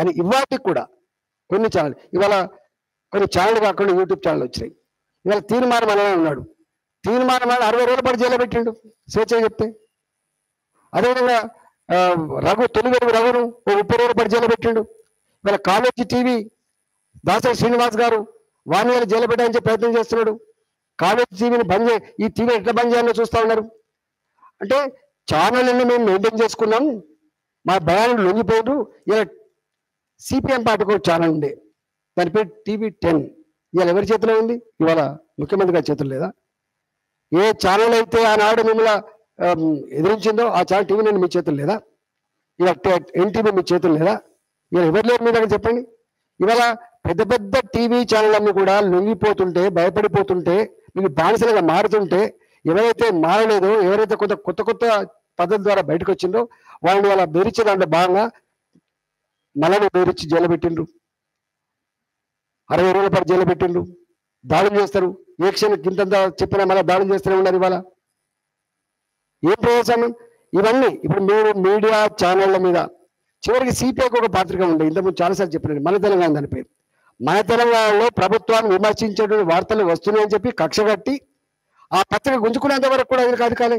కానీ ఇవాటికి కూడా కొన్ని ఛానల్ ఇవాళ కొన్ని ఛానల్ కాకుండా యూట్యూబ్ ఛానల్ వచ్చినాయి. ఇవాళ తీర్మానం అనే ఉన్నాడు. తీర్మానం అని అరవై రోజుల పాటు జైల్లో పెట్టిండు స్వేచ్ఛ చెప్తే. అదేవిధంగా రఘు తొలి వెలుగు రఘును ఓ ముప్పై రోజుల పాటు జైల్లో పెట్టిండు. ఇవాళ కాలేజీ టీవీ దాసరి శ్రీనివాస్ గారు వారిని వేల జైలు పెట్టాలని ప్రయత్నం చేస్తున్నాడు. కాలేజీ టీవీని బంద్ చే ఈ టీవీ ఎట్లా బంద్ చేయాలో చూస్తూ ఉన్నారు. అంటే ఛానళ్ళని మేము మెయింటైన్ చేసుకున్నాం. మా భయాన్ని లొంగిపోయారు ఇలా సిపిఎం పార్టీకి ఒక ఛానల్ ఉండే దాని పేరు టీవీ టెన్ ఇవాళ ఎవరి చేతిలో ఉంది? ఇవాళ ముఖ్యమంత్రి గారి చేతులు లేదా? ఏ ఛానల్ అయితే ఆనాడు మిమ్మల్ని ఎదిరించిందో ఆ ఛానల్ టీవీ నేను మీ చేతులు లేదా? ఇవాళ ఎన్టీవీ మీ చేతులు లేదా? ఇవాళ ఎవరు లేరు మీ దగ్గర చెప్పండి. ఇవాళ పెద్ద పెద్ద టీవీ ఛానళ్ళన్నీ కూడా లొంగిపోతుంటే భయపడిపోతుంటే మీకు బానిసలుగా మారుతుంటే ఎవరైతే మారలేదో ఎవరైతే కొత్త కొత్త కొత్త పద్ధతి ద్వారా బయటకు వచ్చిందో వాళ్ళని వాళ్ళ బెరిచే దాంట్లో భాగంగా మళ్ళీ బెదిరించి జైలు పెట్టిండ్రు. అరవై రోజుల పాటు జైలు పెట్టిండ్రు. దాడులు చేస్తారు. ఏ క్షణం కింద చెప్పినా మళ్ళీ దాడులు చేస్తూనే ఉన్నారు ఇవాళ. ఏం ప్రయోజనం? ఇవన్నీ ఇప్పుడు మీరు మీడియా ఛానళ్ళ మీద చివరికి సిపిఐకి ఒక పాత్రిక ఉండే ఇంతకుముందు చాలాసార్లు చెప్పినారు మన తెలంగాణ దాని పేరు. మన తెలంగాణలో ప్రభుత్వాన్ని విమర్శించేటువంటి వార్తలు వస్తున్నాయని చెప్పి కక్ష కట్టి ఆ పత్రిక గుంజుకునేంత వరకు కూడా అది కాదు కాలే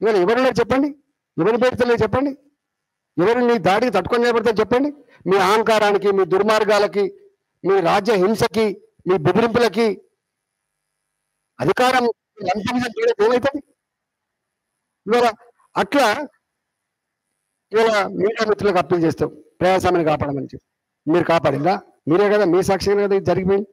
ఇవాళ ఎవరున్నారు చెప్పండి? ఎవరి పెడతలేదు చెప్పండి? ఎవరు నీ దాడికి తట్టుకొని నిలబడతారు చెప్పండి? మీ అహంకారానికి మీ దుర్మార్గాలకి మీ రాజ్య హింసకి మీ బెదిరింపులకి అధికారం ఏమవుతుంది ఇవాళ అట్లా ఇవాళ మీడియా మిత్రులకు అప్పీల్ చేస్తాం. ప్రజాస్వామ్యాన్ని కాపాడమని చెప్పి. మీరు కాపాడిందా? మీరే కదా మీ సాక్షిగా కదా ఇది జరిగిపోయింది.